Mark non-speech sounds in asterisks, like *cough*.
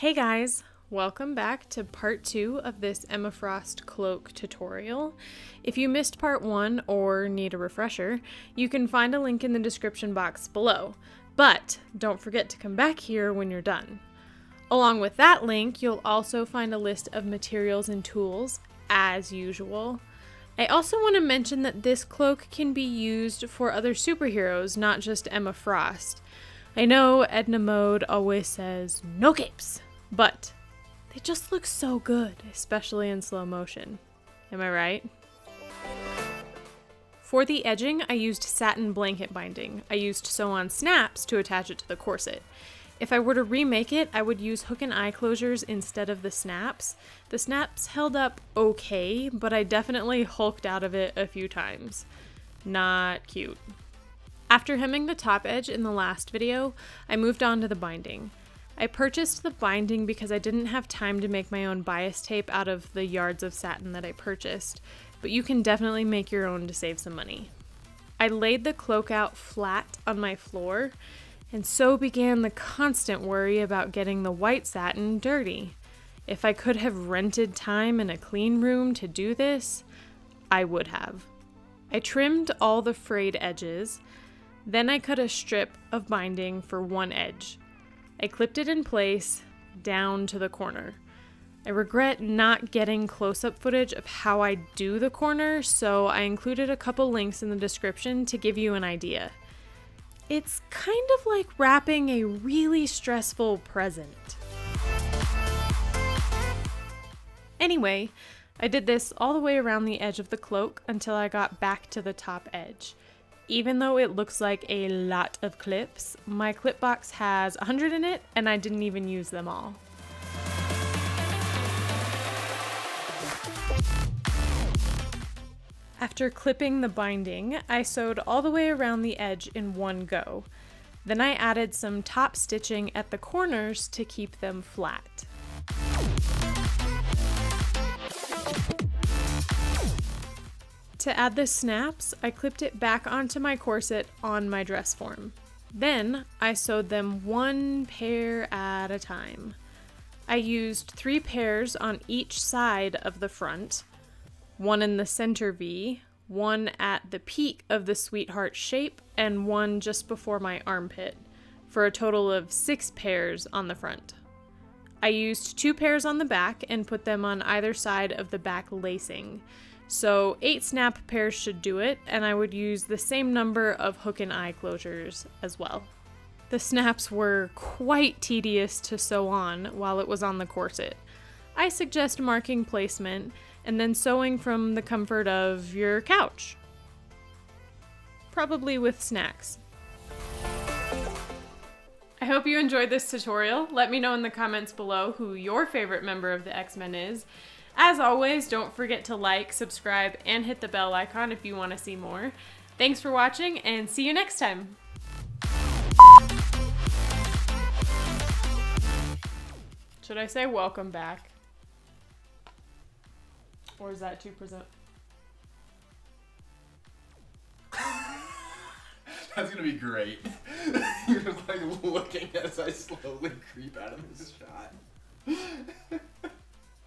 Hey guys, welcome back to part two of this Emma Frost cloak tutorial. If you missed part one or need a refresher, you can find a link in the description box below, but don't forget to come back here when you're done. Along with that link, you'll also find a list of materials and tools, as usual. I also want to mention that this cloak can be used for other superheroes, not just Emma Frost. I know Edna Mode always says, no capes, but they just look so good, especially in slow motion. Am I right? For the edging, I used satin blanket binding. I used sew-on snaps to attach it to the corset. If I were to remake it, I would use hook and eye closures instead of the snaps. The snaps held up okay, but I definitely hulked out of it a few times. Not cute. After hemming the top edge in the last video, I moved on to the binding. I purchased the binding because I didn't have time to make my own bias tape out of the yards of satin that I purchased, but you can definitely make your own to save some money. I laid the cloak out flat on my floor, and so began the constant worry about getting the white satin dirty. If I could have rented time in a clean room to do this, I would have. I trimmed all the frayed edges, then I cut a strip of binding for one edge. I clipped it in place down to the corner. I regret not getting close up footage of how I do the corner, so I included a couple links in the description to give you an idea. It's kind of like wrapping a really stressful present. Anyway, I did this all the way around the edge of the cloak until I got back to the top edge. Even though it looks like a lot of clips, my clip box has 100 in it and I didn't even use them all. After clipping the binding, I sewed all the way around the edge in one go. Then I added some top stitching at the corners to keep them flat. To add the snaps, I clipped it back onto my corset on my dress form. Then I sewed them one pair at a time. I used three pairs on each side of the front, one in the center V, one at the peak of the sweetheart shape, and one just before my armpit, for a total of six pairs on the front. I used two pairs on the back and put them on either side of the back lacing. So eight snap pairs should do it, and I would use the same number of hook and eye closures as well. The snaps were quite tedious to sew on while it was on the corset. I suggest marking placement and then sewing from the comfort of your couch. Probably with snacks. I hope you enjoyed this tutorial. Let me know in the comments below who your favorite member of the X-Men is, as always, don't forget to like, subscribe, and hit the bell icon if you want to see more. Thanks for watching, and see you next time! Should I say welcome back? Or is that too present? *laughs* That's gonna be great. *laughs* You're like looking as I slowly creep out of this shot. *laughs*